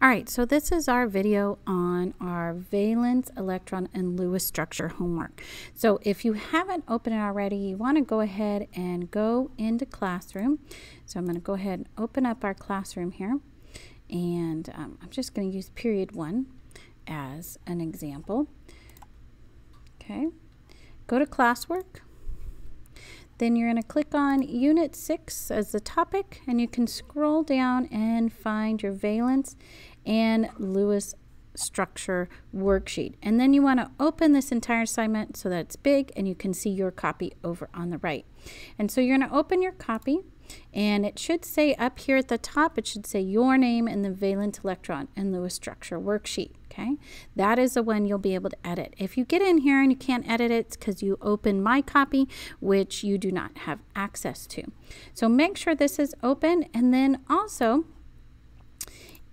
All right, so this is our video on our valence, electron, and Lewis structure homework. So if you haven't opened it already, you want to go ahead and go into Classroom. So I'm going to go ahead and open up our Classroom here. And um, I'm just going to use period one as an example. Okay, go to classwork. Then you're going to click on Unit 6 as the topic, and you can scroll down and find your valence and Lewis structure worksheet. And then you want to open this entire assignment so that it's big and you can see your copy over on the right. And so you're going to open your copy and it should say up here at the top, it should say your name and the valence electron and Lewis structure worksheet. Okay, that is the one you'll be able to edit. If you get in here and you can't edit it, because you open my copy, which you do not have access to. So make sure this is open and then also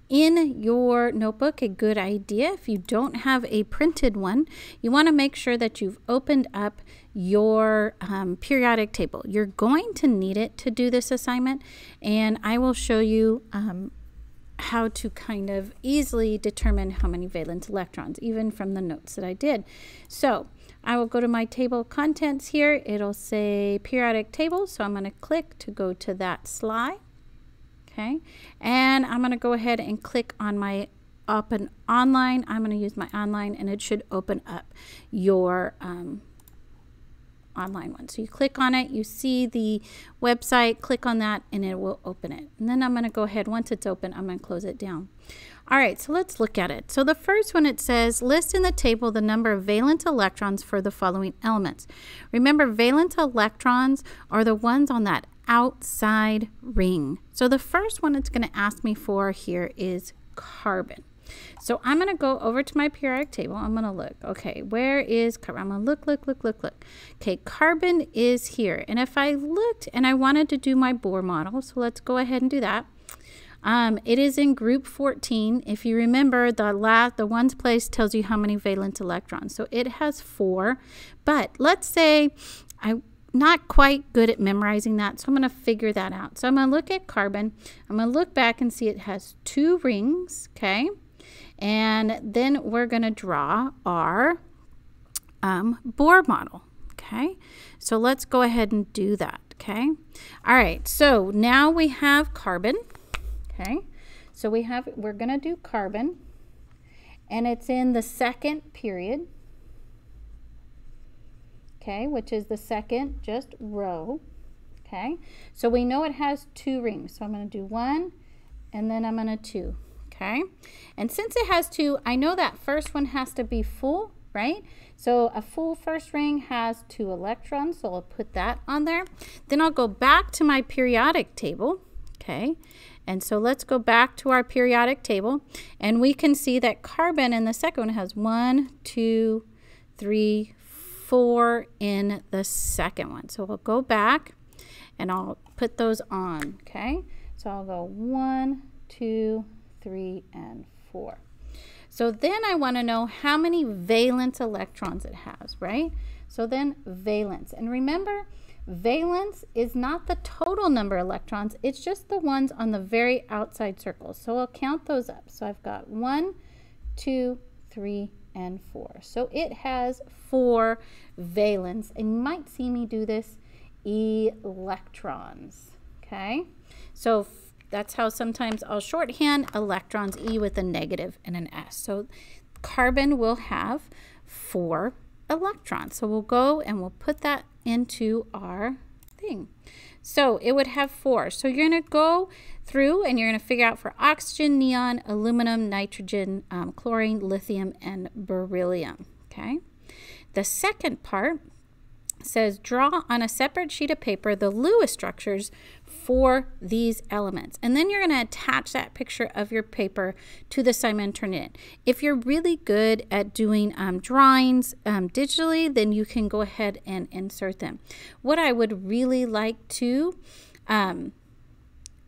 in your notebook a good idea. If you don't have a printed one, you want to make sure that you've opened up your um, periodic table. You're going to need it to do this assignment, and I will show you um, how to kind of easily determine how many valence electrons, even from the notes that I did. So I will go to my table contents here. It'll say periodic table, so I'm going to click to go to that slide okay and I'm gonna go ahead and click on my open online I'm gonna use my online and it should open up your um, online one. So you click on it you see the website click on that and it will open it. And then I'm going to go ahead once it's open I'm going to close it down. All right so let's look at it. So the first one it says list in the table the number of valence electrons for the following elements. Remember valence electrons are the ones on that outside ring. So the first one it's going to ask me for here is carbon. So I'm going to go over to my periodic table. I'm going to look. Okay, where is carbon? I'm going to look, look, look, look, look. Okay, carbon is here. And if I looked and I wanted to do my Bohr model, so let's go ahead and do that. Um, it is in group 14. If you remember, the last, the ones place tells you how many valence electrons. So it has four. But let's say I'm not quite good at memorizing that, so I'm going to figure that out. So I'm going to look at carbon. I'm going to look back and see it has two rings, okay? And then we're going to draw our um, Bohr model, okay? So let's go ahead and do that, okay? All right, so now we have carbon, okay? So we have, we're going to do carbon, and it's in the second period, okay, which is the second just row, okay? So we know it has two rings. So I'm going to do one and then I'm going to two, okay? And since it has two, I know that first one has to be full, right? So a full first ring has two electrons, so I'll put that on there. Then I'll go back to my periodic table, okay? And so let's go back to our periodic table, and we can see that carbon in the second one has one, two, three, four in the second one. So we'll go back and I'll put those on, okay? So I'll go one, two, three, and four. So then I want to know how many valence electrons it has, right? So then valence. And remember, valence is not the total number of electrons. It's just the ones on the very outside circle. So I'll count those up. So I've got one, two, three, and 4. So it has four valence. And you might see me do this electrons. Okay, so that's how sometimes I'll shorthand electrons, E with a negative and an S. So carbon will have four electrons. So we'll go and we'll put that into our thing. So it would have four. So you're going to go through and you're going to figure out for oxygen, neon, aluminum, nitrogen, um, chlorine, lithium, and beryllium. Okay. The second part says draw on a separate sheet of paper the Lewis structures for these elements. And then you're going to attach that picture of your paper to the assignment and turn it in. If you're really good at doing um, drawings um, digitally, then you can go ahead and insert them. What I would really like to um,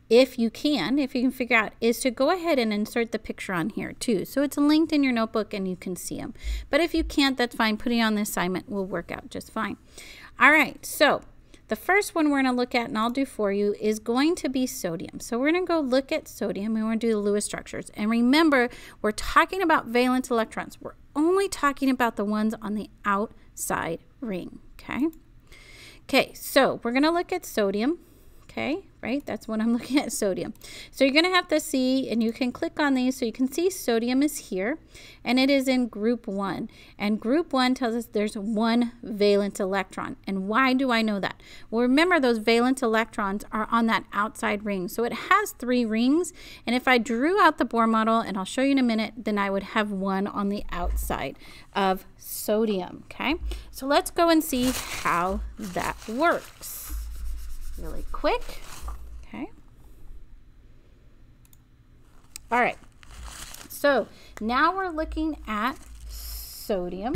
if you can, if you can figure out, is to go ahead and insert the picture on here too. So it's linked in your notebook and you can see them. But if you can't, that's fine. Putting on the assignment will work out just fine. All right, so The first one we're going to look at, and I'll do for you, is going to be sodium. So we're going to go look at sodium and we're going to do the Lewis structures. And remember, we're talking about valence electrons. We're only talking about the ones on the outside ring, okay? Okay, so we're going to look at sodium okay? Right? That's what I'm looking at, sodium. So you're going to have to see, and you can click on these so you can see sodium is here, and it is in group 1. And group 1 tells us there's one valence electron. And why do I know that? Well, remember those valence electrons are on that outside ring. So it has three rings, and if I drew out the Bohr model, and I'll show you in a minute, then I would have one on the outside of sodium, okay? So let's go and see how that works really quick. Okay. All right. So now we're looking at sodium,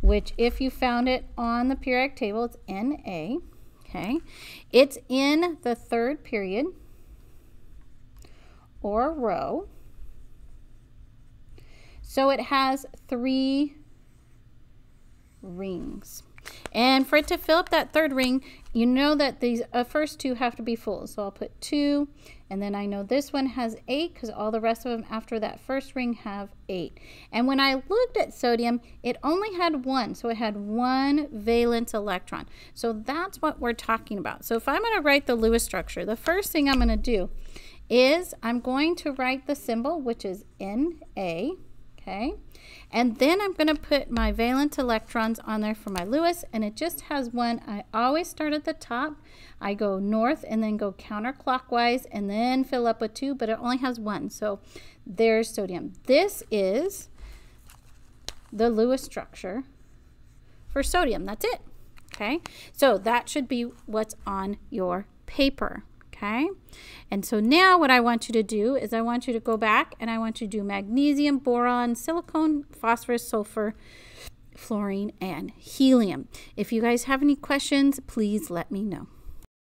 which if you found it on the periodic table, it's Na. Okay. It's in the third period or row. So it has three rings. And for it to fill up that third ring, you know that these uh, first two have to be full. So I'll put two, and then I know this one has eight because all the rest of them after that first ring have eight. And when I looked at sodium, it only had one. So it had one valence electron. So that's what we're talking about. So if I'm going to write the Lewis structure, the first thing I'm going to do is I'm going to write the symbol, which is Na, okay? And then I'm going to put my valence electrons on there for my Lewis, and it just has one. I always start at the top. I go north and then go counterclockwise and then fill up with two, but it only has one. So there's sodium. This is the Lewis structure for sodium. That's it. Okay, so that should be what's on your paper okay? And so now what I want you to do is I want you to go back and I want you to do magnesium, boron, silicon, phosphorus, sulfur, fluorine, and helium. If you guys have any questions, please let me know.